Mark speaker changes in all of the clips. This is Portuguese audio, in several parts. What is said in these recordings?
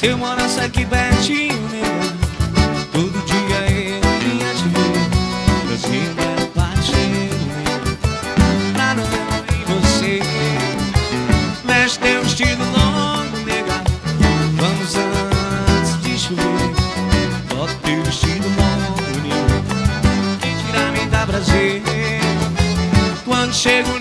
Speaker 1: Eu morasse aqui pertinho, nega Todo dia eu vinha te ver. Brasil era parceiro, nega Pra não ver você. Veste teu vestido longo, nega. Vamos antes de chover. Bota teu vestido longo, nega. Que tira me dá prazer? Quando chego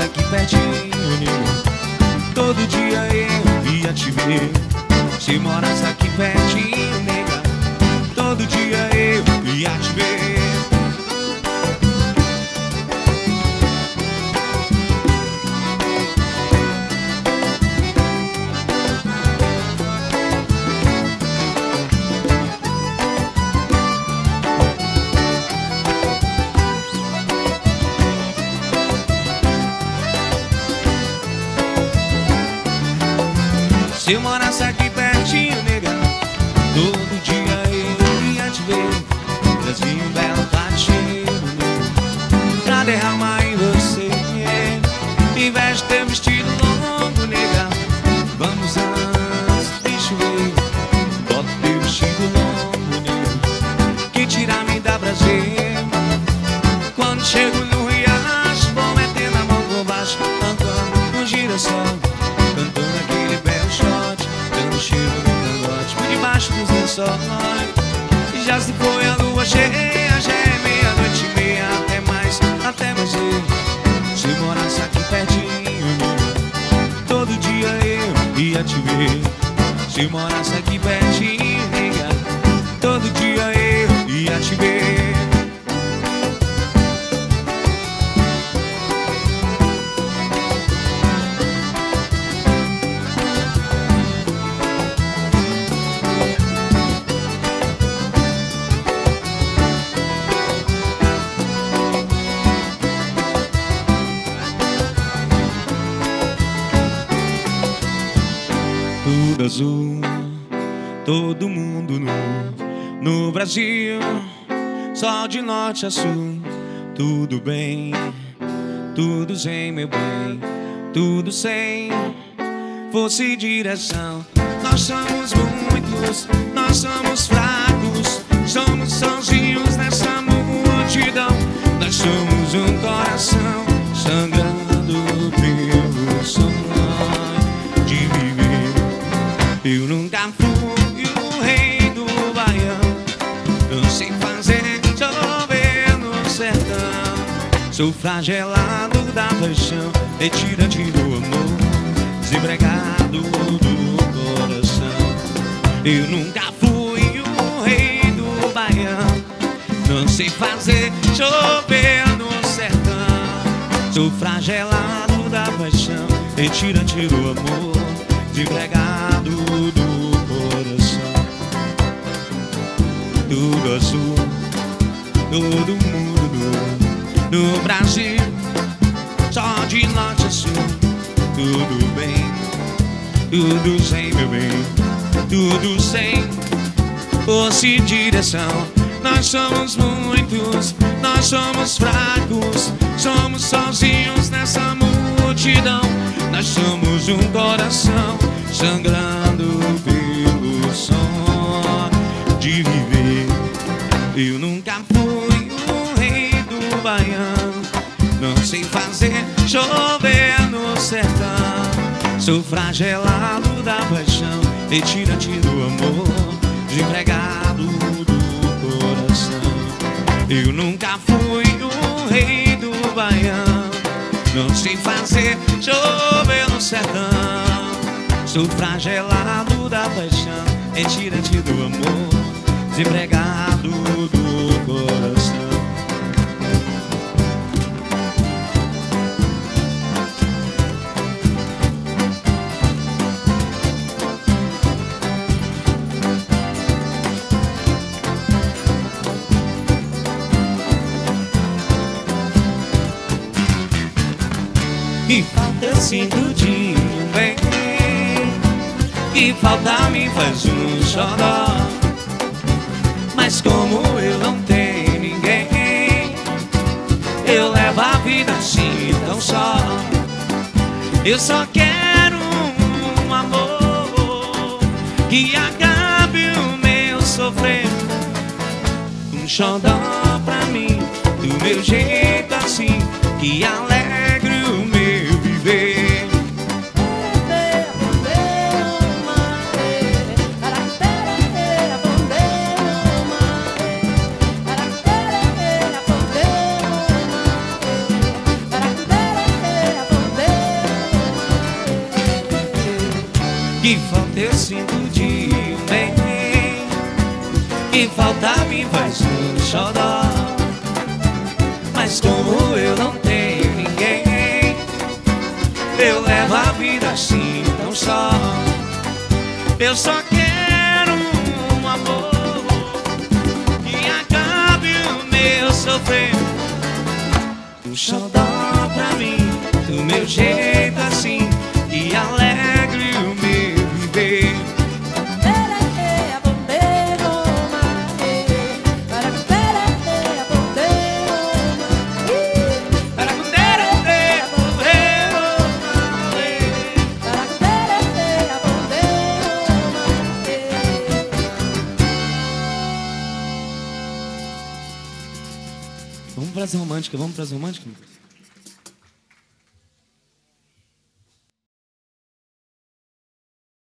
Speaker 1: Morasse aqui pertinho Todo dia eu ia te ver. Se morasse aqui pertinho, Se eu morasse E já se foi a lua cheia Já é meia-noite e meia Até mais, até mais cedo Se morasse aqui pertinho Todo dia eu ia te ver. Se morasse aqui pertinho azul, todo mundo nu. No Brasil, só de norte a sul, tudo bem, tudo sem meu bem, tudo sem força e direção. Nós somos muitos, nós somos fracos, Sou flagelado da paixão Retirante do amor Desempregado do coração. Eu nunca fui o rei do baião Não sei fazer chover no sertão. Sou flagelado da paixão Retirante do amor Desempregado do coração. Tudo azul Todo mundo No Brasil. Só de norte a sul Tudo bem. Tudo sem meu bem Tudo sem. Força e direção Nós somos muitos Nós somos fracos. Somos sozinhos nessa multidão. Nós somos um coração Sangrando baião. Não sei fazer chover no sertão. Sou flagelado da paixão Retirante do amor Desempregado do coração. Eu nunca fui o rei do baião. Não sei fazer chover no sertão. Sou flagelado da paixão Retirante do amor Desempregado do coração sinto de um bem Que falta me faz um xodó Mas como eu não tenho ninguém Eu levo a vida assim tão só. Eu só quero um amor Que acabe o meu sofrer. Um xodó pra mim Do meu jeito assim Que alegre Que falta eu sinto de bem Que falta me faz um xodó Mas como eu não tenho ninguém Eu levo a vida assim tão só. Eu só quero um amor Que acabe o meu sofrer Vamos para as românticas, vamos para as românticas?